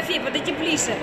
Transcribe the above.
Матвей, подойди ближе.